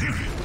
Period.